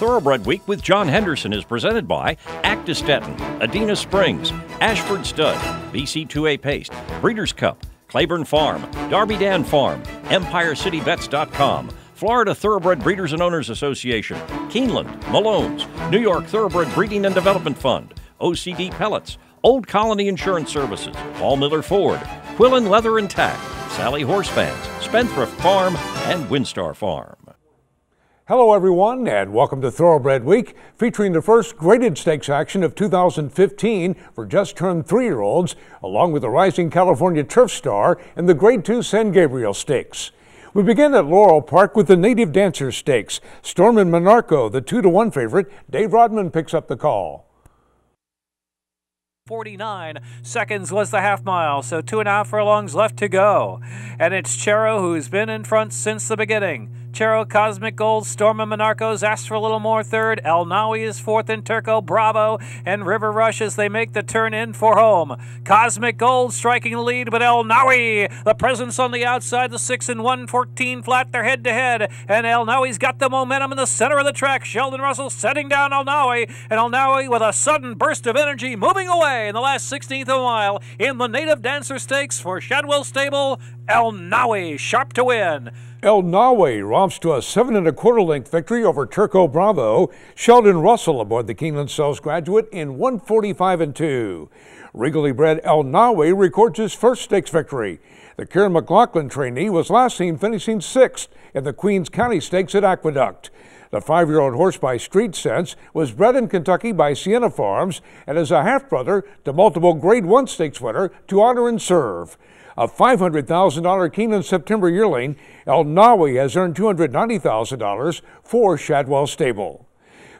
Thoroughbred Week with John Henderson is presented by Actistetin, Adena Springs, Ashford Stud, BC2A Paste, Breeders' Cup, Claiborne Farm, Darby Dan Farm, EmpireCityVets.com, Florida Thoroughbred Breeders and Owners Association, Keeneland, Malone's, New York Thoroughbred Breeding and Development Fund, OCD Pellets, Old Colony Insurance Services, Paul Miller Ford, Quillen Leather and Tack, Sally Horse Fans, Spendthrift Farm, and Winstar Farm. Hello, everyone, and welcome to Thoroughbred Week, featuring the first graded stakes action of 2015 for just turned three year olds, along with the Rising California Turf Star and the Grade 2 San Gabriel Stakes. We begin at Laurel Park with the Native Dancer Stakes. Storm and Monarco, the 2 to 1 favorite. Dave Rodman picks up the call. 49 seconds was the half mile, so two and a half furlongs left to go. And it's Chero who's been in front since the beginning. Chero, Cosmic Gold, Storm and Monarcos asked for a little more third. El Nawi is fourth in Turco, Bravo, and River Rush as they make the turn in for home. Cosmic Gold striking the lead, but El Nawi, the presence on the outside, the 6 and 114 flat, they're head to head. And El Nawi's got the momentum in the center of the track. Sheldon Russell setting down El Nawi, and El Nawi with a sudden burst of energy moving away in the last 16th of a mile in the Native Dancer Stakes for Shadwell Stable. El Nawi sharp to win. El Nawi romps to a seven and a quarter length victory over Turco Bravo. Sheldon Russell aboard the Keeneland Sales graduate in 145 and 2. Regally bred El Nawi records his first stakes victory. The Kiaran McLaughlin trainee was last seen finishing sixth in the Queens County Stakes at Aqueduct. The five year old horse by Street Sense was bred in Kentucky by Sienna Farms and is a half brother to multiple Grade 1 stakes winner to honor and serve. A $500,000 Keeneland September yearling, El Nawi has earned $290,000 for Shadwell Stable.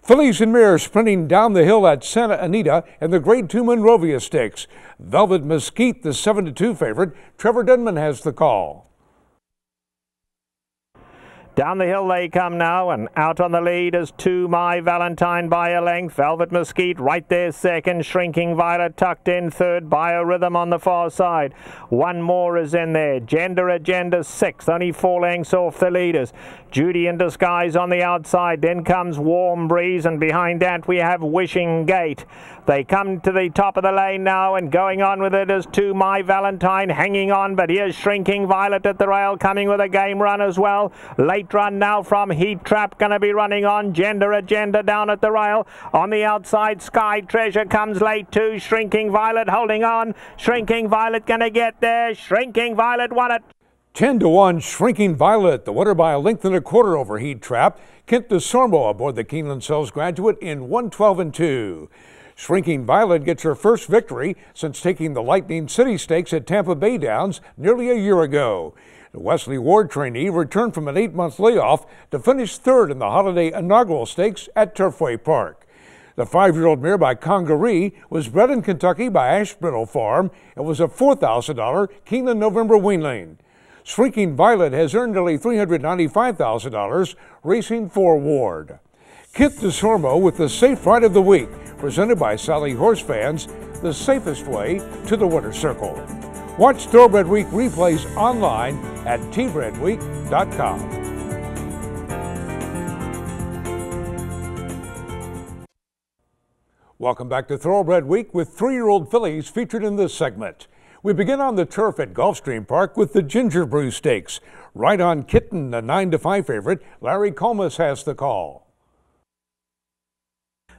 Fillies and Mares sprinting down the hill at Santa Anita in the Grade 2 Monrovia Stakes. Velvet Mesquite, the 7 2 favorite. Trevor Denman has the call. Down the hill they come now, and out on the lead is two My Valentine by a length. Velvet Mesquite right there second. Shrinking Violet tucked in third. Biorhythm on the far side. One more is in there. Gender Agenda sixth. Only four lengths off the leaders. Judy in Disguise on the outside. Then comes Warm Breeze, and behind that we have Wishing Gate. They come to the top of the lane now, and going on with it is two My Valentine hanging on, but here's Shrinking Violet at the rail coming with a game run as well. Late run now from Heat Trap, going to be running on. Gender Agenda down at the rail. On the outside, Sky Treasure comes late too. Shrinking Violet holding on. Shrinking Violet going to get there. Shrinking Violet won it. 10 to 1, Shrinking Violet, the winner by a length and a quarter over Heat Trap. Kent Desormeaux aboard the Keeneland Sales graduate in 112 and 2. Shrinking Violet gets her first victory since taking the Lightning City Stakes at Tampa Bay Downs nearly a year ago. The Wesley Ward trainee returned from an eight month layoff to finish third in the holiday inaugural stakes at Turfway Park. The five year old mare by Congaree was bred in Kentucky by Ashbrittle Farm and was a $4,000 Keeneland November weanling. Shrinking Violet has earned nearly $395,000 racing for Ward. Kent Desormeaux with the Safe Ride of the Week, presented by Sally Horse Fans, the safest way to the winter circle. Watch Thoroughbred Week replays online at tbredweek.com. Welcome back to Thoroughbred Week with three year old fillies featured in this segment. We begin on the turf at Gulfstream Park with the Ginger Brew Stakes. Right on Kitten, the 9 to 5 favorite, Larry Collmus has the call.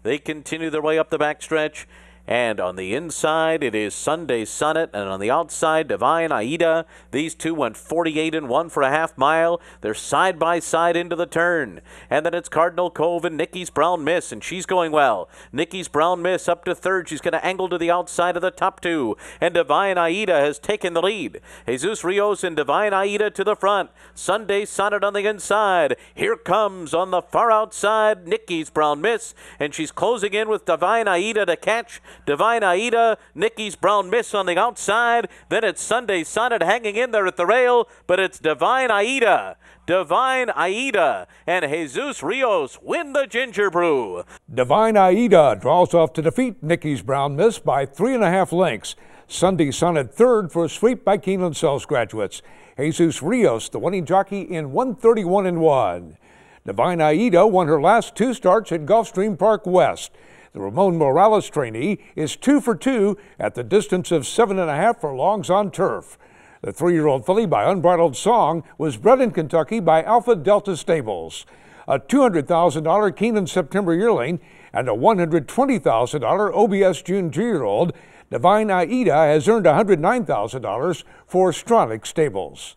They continue their way up the backstretch. And on the inside, it is Sunday Sonnet, and on the outside, Divine Aida. These two went 48 and 1 for a half mile. They're side by side into the turn. And then it's Cardinal Cove and Nikki's Brown Miss, and she's going well. Nikki's Brown Miss up to third. She's going to angle to the outside of the top two. And Divine Aida has taken the lead. Jesus Rios and Divine Aida to the front. Sunday Sonnet on the inside. Here comes on the far outside Nikki's Brown Miss, and she's closing in with Divine Aida to catch. Divine Aida, Nikki's Brown Miss on the outside. Then it's Sunday Sonnet hanging in there at the rail, but it's Divine Aida. Divine Aida and Jesus Rios win the Ginger Brew. Divine Aida draws off to defeat Nikki's Brown Miss by three and a half lengths. Sunday Sonnet third for a sweep by Keeneland Sales graduates. Jesus Rios, the winning jockey, in 131 and 1. Divine Aida won her last two starts at Gulfstream Park West. The Ramon Morales trainee is two for two at the distance of seven and a half furlongs on turf. The three year old filly by Unbridled Song was bred in Kentucky by Alpha Delta Stables. A $200,000 Keeneland September yearling and a $120,000 OBS June two year old, Divine Aida has earned $109,000 for Stronach Stables.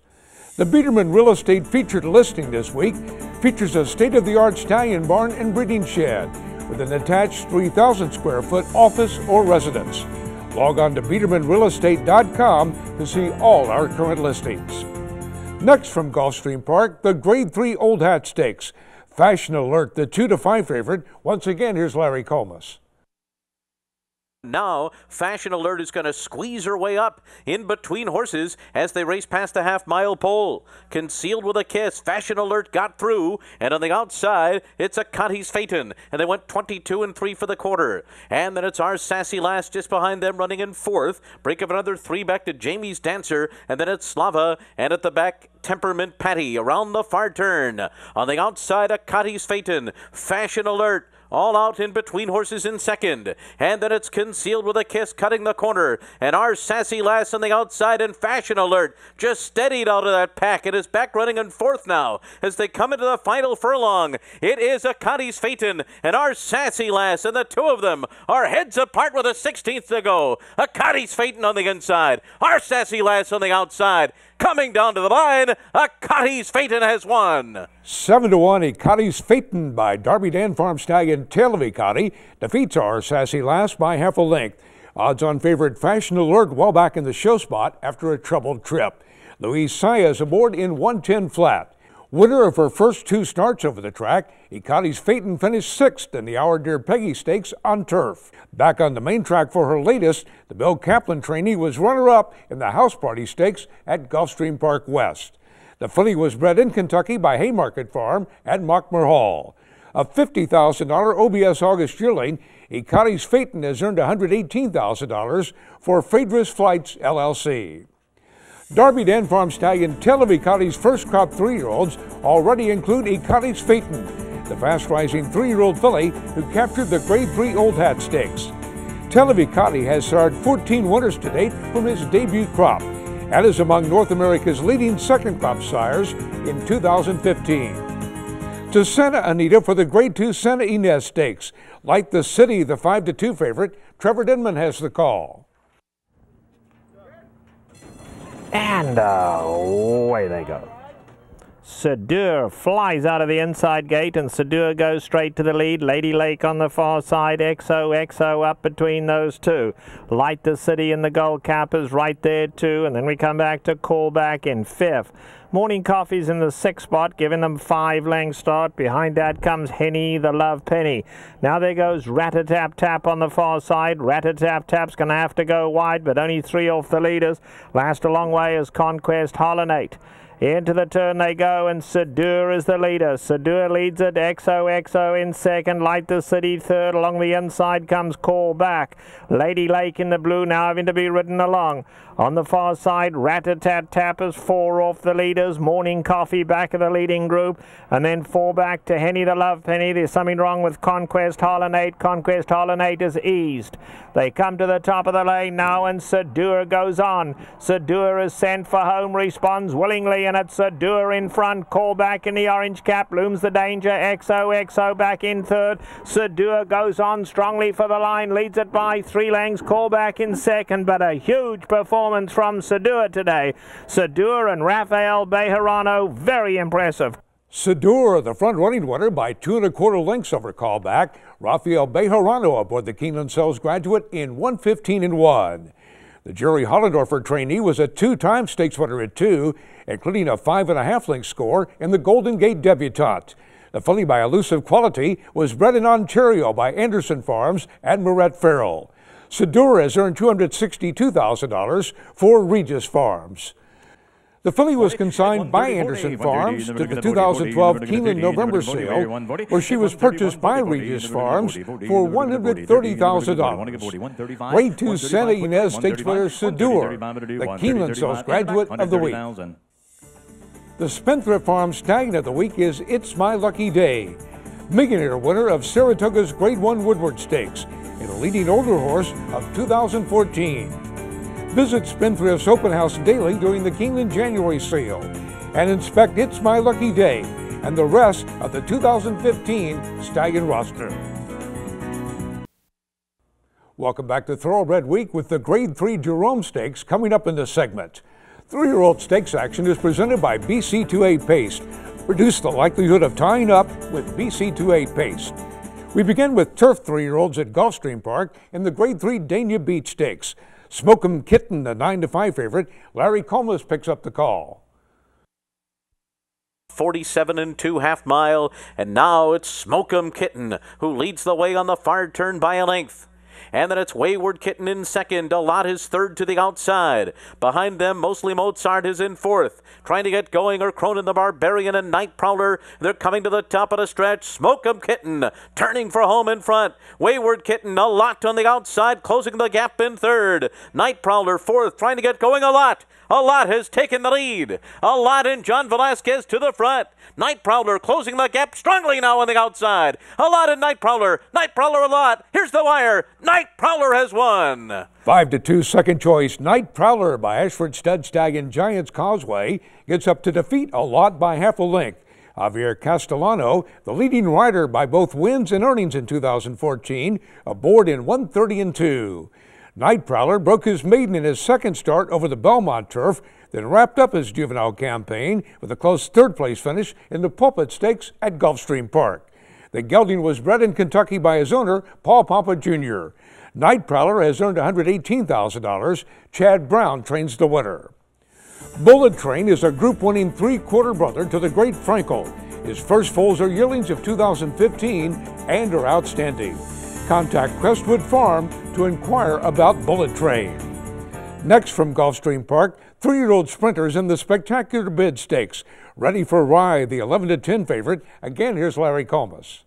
The Biederman Real Estate featured listing this week features a state of the art stallion barn and breeding shed with an attached 3,000 square foot office or residence. Log on to BiedermanRealEstate.com to see all our current listings. Next from Gulfstream Park, the Grade 3 Old Hat Stakes. Fashion Alert, the 2 to 5 favorite. Once again, here's Larry Collmus. Now, Fashion Alert is going to squeeze her way up in between horses as they race past the half mile pole. Concealed with a kiss, Fashion Alert got through, and on the outside, it's Ekati's Phaeton, and they went 22 and 3 for the quarter. And then it's our Sassy Lass just behind them, running in fourth. Break of another three back to Jamie's Dancer, and then it's Slava, and at the back, Temperament Patty around the far turn. On the outside, Ekati's Phaeton. Fashion Alert all out in between horses in second. And then it's concealed with a kiss cutting the corner. And our sassy lass on the outside and fashion alert just steadied out of that pack and is back running in fourth now as they come into the final furlong. It is Ekati's Phaeton and our sassy lass, and the two of them are heads apart with a 16th to go. Ekati's Phaeton on the inside, our sassy lass on the outside. Coming down to the line, a Cotty's Phaeton has won. 7 to 1, Ekati's Phaeton by Darby Dan Farm Stallion Tale of Ekati defeats our Sassy Lass by half a length. Odds on favorite Fashion Alert well back in the show spot after a troubled trip. Luis Saez aboard in 110 flat. Winner of her first two starts over the track, Ekati's Phaeton finished sixth in the Our Dear Peggy Stakes on turf. Back on the main track for her latest, the Bill Kaplan trainee was runner-up in the House Party Stakes at Gulfstream Park West. The filly was bred in Kentucky by Haymarket Farm at Mockmer Hall. A $50,000 OBS August yearling, Ekati's Phaeton has earned $118,000 for Phaedrus Flights LLC. Darby Dan Farm Stallion Tale of Ekati's first crop three-year-olds already include Ekati's Phaeton, the fast-rising three-year-old filly who captured the Grade 3 Old Hat Stakes. Televicati has starred 14 winners to date from his debut crop and is among North America's leading second crop sires in 2015. To Santa Anita for the Grade 2 Santa Ynez Stakes. Light the City, the 5 to 2 favorite, Trevor Denman has the call. And uh, away they go. Sadur flies out of the inside gate and Sadur goes straight to the lead. Lady Lake on the far side. XOXO up between those two. Light the City and the Gold Cap is right there too. And then we come back to Callback in fifth. Morning Coffee's in the sixth spot, giving them five length start. Behind that comes Henny, the Love Penny. Now there goes Rat-a-Tap Tap on the far side. Rat-a-Tap Tap's going to have to go wide, but only three off the leaders. Last a long way is Conquest Hollinate. Into the turn they go, and Sadur is the leader. Sadur leads it. XOXO in second. Light the City third. Along the inside comes Call Back. Lady Lake in the blue now having to be ridden along. On the far side, Rat-a-Tat Tappers, four off the leaders. Morning Coffee back of the leading group. And then four back to Henny the Love Penny. There's something wrong with Conquest Hollinate. Conquest Hollinate is eased. They come to the top of the lane now, and Sadur goes on. Sadur is sent for home, responds willingly, and it's Sadur in front. Call back in the orange cap. Looms the danger. XOXO back in third. Sadur goes on strongly for the line. Leads it by three lengths. Call back in second, but a huge performance from Sadur today. Sadur and Rafael Bejarano, very impressive. Sadur, the front running winner by two and a quarter lengths over callback. Rafael Bejarano aboard the Keeneland Sales graduate in 115 and 1. The Jerry Hollendorfer trainee was a two-time stakes winner at two, including a five and a half length score in the Golden Gate debutante. The filly by Elusive Quality was bred in Ontario by Anderson Farms and Moret Farrell. Sadur has earned $262,000 for Regis Farms. The filly was consigned by Anderson Farms to the 2012 Keeneland November sale, where she was purchased by Regis Farms for $130,000. Grade 2 Santa Ynez Stakes winner Sadur, the Keeneland Sales Graduate of the Week. The Spendthrift Farm Stallion of the Week is It's My Lucky Day. Millionaire winner of Saratoga's Grade 1 Woodward Stakes and a leading older horse of 2014. Visit Spendthrift's open house daily during the Keeneland January sale and inspect It's My Lucky Day and the rest of the 2015 Stallion roster. Welcome back to Thoroughbred Week with the Grade 3 Jerome Stakes coming up in this segment. Three-year-old stakes action is presented by BC2A Paste. Reduce the likelihood of tying up with BC2A Paste. We begin with turf three-year-olds at Gulfstream Park in the Grade 3 Dania Beach Stakes. Smoke'em Kitten, the 9 to 5 favorite. Larry Collmus picks up the call. 47 and 2 half mile, and now it's Smoke'em Kitten who leads the way on the far turn by a length. And then it's Wayward Kitten in second. A lot is third to the outside. Behind them, mostly Mozart is in fourth. Trying to get going are Cronin the Barbarian and Night Prowler. They're coming to the top of the stretch. Smoke'em Kitten turning for home in front. Wayward Kitten a lot on the outside, closing the gap in third. Night Prowler fourth, trying to get going a lot. A lot has taken the lead. A lot and John Velazquez to the front. Night Prowler closing the gap strongly now on the outside. A lot and Night Prowler. Night Prowler a lot. Here's the wire. Night Prowler has won. Five to two, second choice. Night Prowler by Ashford Stud Stallion Giants Causeway gets up to defeat a lot by half a length. Javier Castellano, the leading rider by both wins and earnings in 2014, aboard in 130 and 2. Night Prowler broke his maiden in his second start over the Belmont turf, then wrapped up his juvenile campaign with a close third place finish in the Pulpit Stakes at Gulfstream Park. The gelding was bred in Kentucky by his owner, Paul Pompa Jr. Night Prowler has earned $118,000. Chad Brown trains the winner. Bullet Train is a group winning three quarter brother to the Great Frankel. His first foals are yearlings of 2015 and are outstanding. Contact Crestwood Farm to inquire about Bullet Train. Next from Gulfstream Park, three-year-old sprinters in the Spectacular Bid Stakes. Ready for Rye, the 11 to 10 favorite. Again, here's Larry Collmus.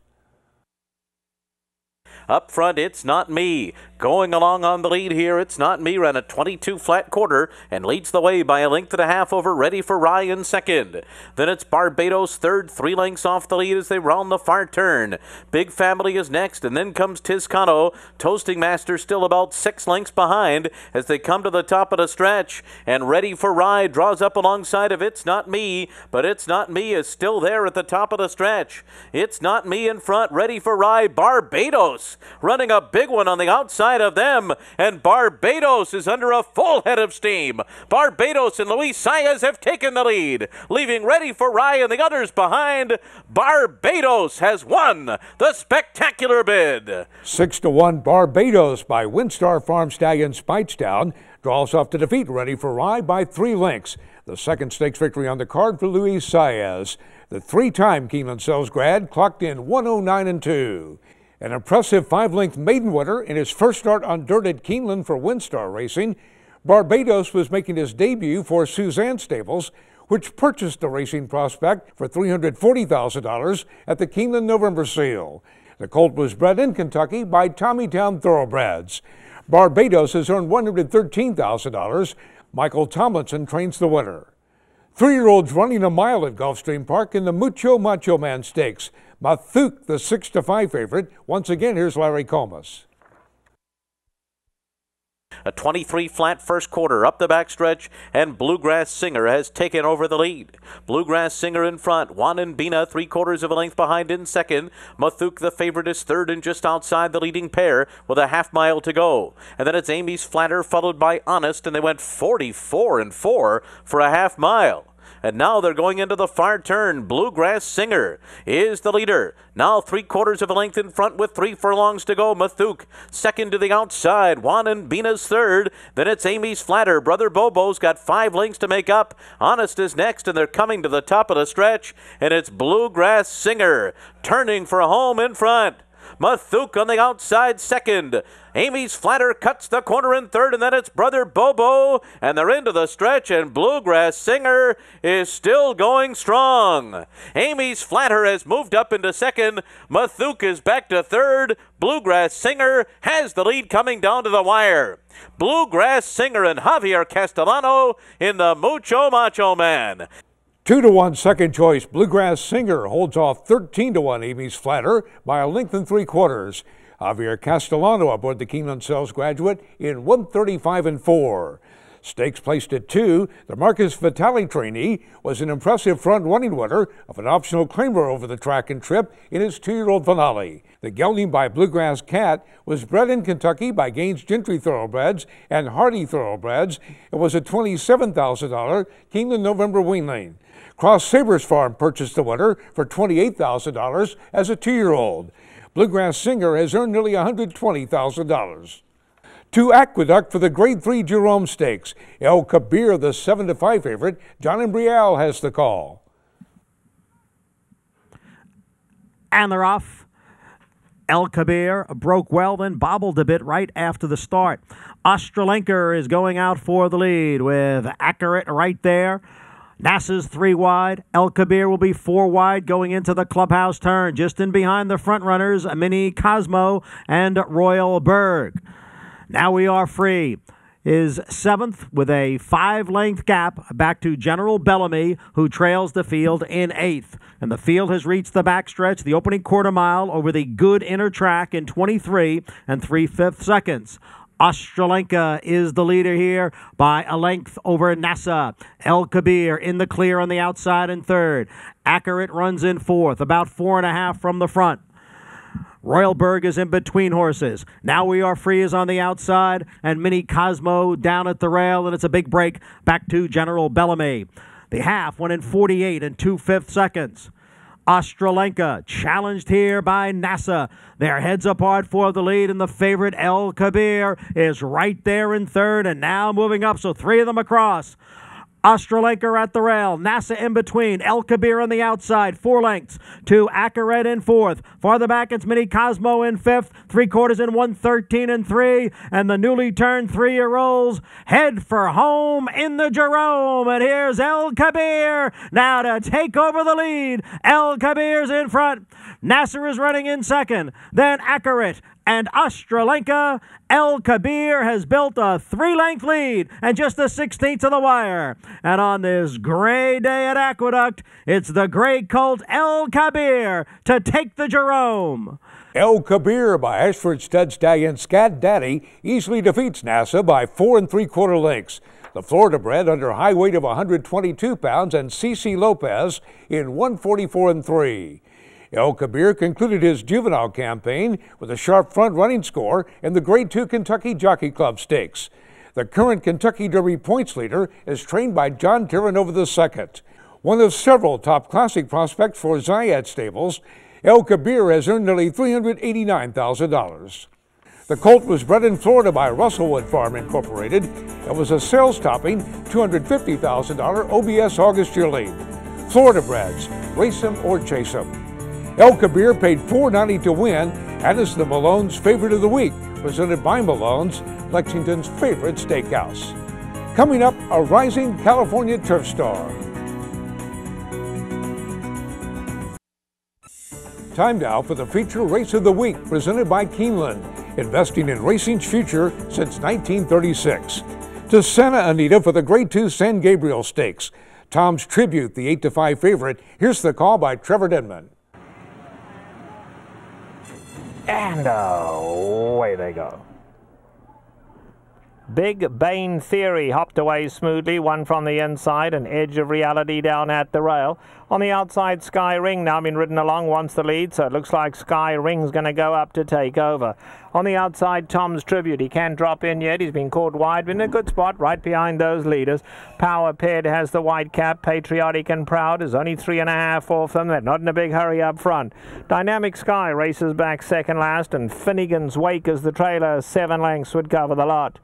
Up front, it's not me. Going along on the lead here, it's not me. Ran a 22 flat quarter and leads the way by a length and a half over Ready for Rye second. Then it's Barbados third, three lengths off the lead as they round the far turn. Big Family is next, and then comes Tiscano. Toasting Master still about six lengths behind as they come to the top of the stretch. And Ready for Rye draws up alongside of It's Not Me, but It's Not Me is still there at the top of the stretch. It's Not Me in front, Ready for Rye, Barbados running a big one on the outside of them, and Barbados is under a full head of steam. Barbados and Luis Saez have taken the lead, leaving ready for Rye and the others behind. Barbados has won the spectacular bid. Six to one Barbados by WinStar Farm Stallion Speightstown draws off to defeat Ready for Rye by three lengths. The second stakes victory on the card for Luis Saez. The three-time Keeneland Sales grad clocked in 109 and 2. An impressive five-length maiden winner in his first start on dirt at Keeneland for WinStar Racing, Barbados was making his debut for Suzanne Stables, which purchased the racing prospect for $340,000 at the Keeneland November sale. The colt was bred in Kentucky by Tommytown Thoroughbreds. Barbados has earned $113,000. Michael Tomlinson trains the winner. Three-year-olds running a mile at Gulfstream Park in the Mucho Macho Man Stakes. Mathuk, the 6 to 5 favorite. Once again, here's Larry Collmus. A 23 flat first quarter up the backstretch, and Bluegrass Singer has taken over the lead. Bluegrass Singer in front, Juan and Bina three quarters of a length behind in second. Mathuk, the favorite, is third and just outside the leading pair with a half mile to go. And then it's Amy's Flatter followed by Honest, and they went 44 and 4 for a half mile. And now they're going into the far turn. Bluegrass Singer is the leader. Now three quarters of a length in front with three furlongs to go. Mathuk second to the outside. Juan and Bina's third. Then it's Amy's Flatter. Brother Bobo's got five lengths to make up. Honest is next, and they're coming to the top of the stretch. And it's Bluegrass Singer turning for home in front. Mathuk on the outside second. Amy's Flatter cuts the corner in third, and then it's Brother Bobo, and they're into the stretch, and Bluegrass Singer is still going strong. Amy's Flatter has moved up into second. Mathuk is back to third. Bluegrass Singer has the lead coming down to the wire. Bluegrass Singer and Javier Castellano in the Mucho Macho Man. Two to one second choice Bluegrass Singer holds off 13 to one Amy's Flatter by a length and three quarters. Javier Castellano aboard the Keeneland Sales graduate in 135 and 4. Stakes placed at two, the Marcus Vitali trainee was an impressive front running winner of an optional claimer over the track and trip in his two year old finale. The gelding by Bluegrass Cat was bred in Kentucky by Gaines Gentry Thoroughbreds and Hardy Thoroughbreds. It was a $27,000 Keeneland November weanling. Cross Sabers Farm purchased the winner for $28,000 as a two year old. Bluegrass Singer has earned nearly $120,000. To Aqueduct for the Grade 3 Jerome Stakes. El Kabeir, the 7 to 5 favorite. John Imbriale has the call. And they're off. El Kabeir broke well, then bobbled a bit right after the start. Ostrolenker is going out for the lead with Accurate right there. NASA's three wide. El Kabeir will be four wide going into the clubhouse turn. Just in behind the front runners, Mini Cosmo and Royal Berg. Now we are free. Is seventh with a five length gap back to General Bellamy, who trails the field in eighth. And the field has reached the backstretch, the opening quarter mile over the good inner track in 23 and three fifths seconds. Ostrolenka is the leader here by a length over NASA. El Kabeir in the clear on the outside in third. Accurate runs in fourth, about four and a half from the front. Royalburg is in between horses. Now we are free is on the outside, and Mini Cosmo down at the rail, and it's a big break back to General Bellamy. The half went in 48 and two fifths seconds. Ostrolenka challenged here by NASA. Their heads apart for the lead, and the favorite El Kabeir is right there in third and now moving up. So three of them across. Ostrolenker at the rail. NASA in between. El Kabeir on the outside. Four lengths to Accurate in fourth. Farther back, it's Mini Cosmo in fifth. Three quarters in 113 and three. And the newly turned three year olds head for home in the Jerome. And here's El Kabeir now to take over the lead. El Kabeir's in front. Nasser is running in second. Then Accurate and Ostrolenka. El Kabeir has built a three length lead and just the 16th of the wire. And on this gray day at Aqueduct, it's the gray colt El Kabeir to take the Jerome. El Kabeir by Ashford Stud Stallion Scat Daddy easily defeats NASA by four and three quarter lengths. The Florida bred under high weight of 122 pounds and CC Lopez in 144 and 3. El Kabeir concluded his juvenile campaign with a sharp front running score in the Grade 2 Kentucky Jockey Club Stakes. The current Kentucky Derby points leader is trained by John Terranova II. One of several top classic prospects for Zayat Stables, El Kabeir has earned nearly $389,000. The colt was bred in Florida by Russellwood Farm Incorporated and was a sales topping $250,000 OBS August yearling. Florida breds, race them or chase them. El Kabeir paid $4.90 to win and is the Malone's favorite of the week, presented by Malone's, Lexington's favorite steakhouse. Coming up, a rising California turf star. Time now for the feature race of the week presented by Keeneland, investing in racing's future since 1936. To Santa Anita for the Grade 2 San Gabriel Stakes. Tom's Tribute, the 8 to 5 favorite. Here's the call by Trevor Denman. And uh, away they go. Big Bane Theory hopped away smoothly, one from the inside, an edge of reality down at the rail. On the outside, Sky Ring now been ridden along, wants the lead, so it looks like Sky Ring's going to go up to take over. On the outside, Tom's Tribute. He can't drop in yet. He's been caught wide, but in a good spot right behind those leaders. Power Ped has the white cap. Patriotic and Proud is only three and a half off them. They're not in a big hurry up front. Dynamic Sky races back second last, and Finnegan's Wake as the trailer. Seven lengths would cover the lot.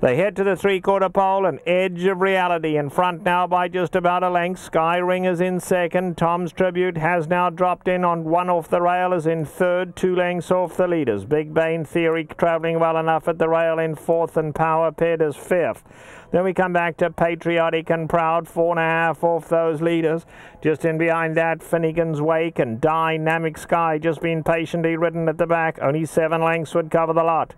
They head to the three-quarter pole, an edge of reality in front now by just about a length. Sky Ring is in second. Tom's Tribute has now dropped in on one off the rail, is in third, two lengths off the leaders. Big Bane Theory travelling well enough at the rail in fourth, and Power Ped is fifth. Then we come back to Patriotic and Proud, four and a half off those leaders. Just in behind that, Finnegan's Wake and Dynamic Sky just been patiently ridden at the back. Only seven lengths would cover the lot.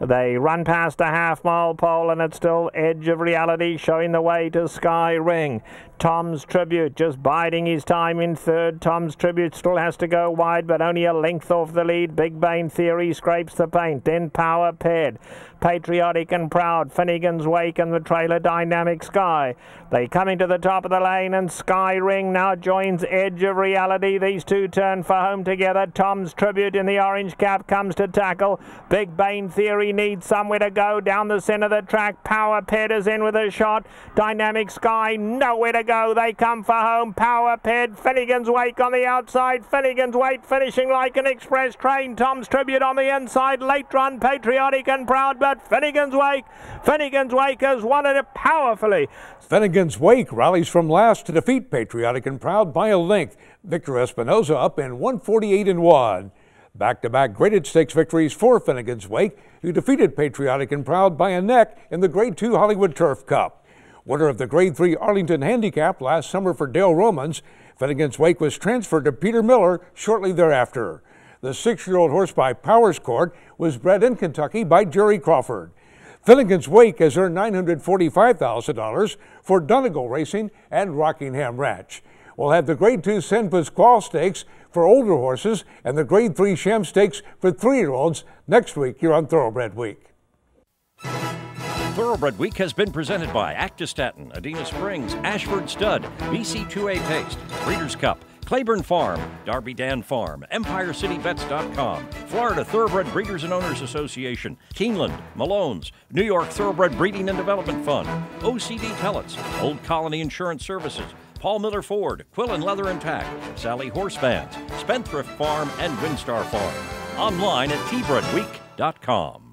They run past a half mile pole and it's still edge of reality showing the way to Sky Ring. Tom's Tribute just biding his time in third. Tom's Tribute still has to go wide, but only a length off the lead. Big Bane Theory scrapes the paint. Then Power Paired. Patriotic and Proud. Finnegan's Wake and the trailer Dynamic Sky. They coming to the top of the lane and Sky Ring now joins Edge of Reality. These two turn for home together. Tom's Tribute in the orange cap comes to tackle. Big Bane Theory needs somewhere to go down the centre of the track. Power Ped is in with a shot. Dynamic Sky nowhere to go. They come for home. Power Ped. Finnegan's Wake on the outside. Finnegan's Wake finishing like an express train. Tom's Tribute on the inside. Late run. Patriotic and Proud but Finnegan's Wake. Finnegan's Wake has won it powerfully. Finnegan's Wake rallies from last to defeat Patriotic and Proud by a length. Victor Espinoza up in 148 and 1. Back to back graded stakes victories for Finnegan's Wake, who defeated Patriotic and Proud by a neck in the Grade 2 Hollywood Turf Cup. Winner of the Grade 3 Arlington Handicap last summer for Dale Romans, Finnegan's Wake was transferred to Peter Miller shortly thereafter. The six year old horse by Powerscourt was bred in Kentucky by Jerry Crawford. Finnegan's Wake has earned $945,000 for Donegal Racing and Rockingham Ranch. We'll have the Grade 2 San Pasqual Stakes for older horses and the Grade 3 Sham Stakes for three year olds next week here on Thoroughbred Week. Thoroughbred Week has been presented by Actistatin, Adena Springs, Ashford Stud, BC2A Paste, Breeders' Cup, Claiborne Farm, Darby Dan Farm, EmpireCityVets.com, Florida Thoroughbred Breeders and Owners Association, Keeneland, Malone's, New York Thoroughbred Breeding and Development Fund, OCD Pellets, Old Colony Insurance Services, Paul Miller Ford, Quillen Leather and Sally Horse Fans, Spendthrift Farm, and WinStar Farm. Online at tbredweek.com.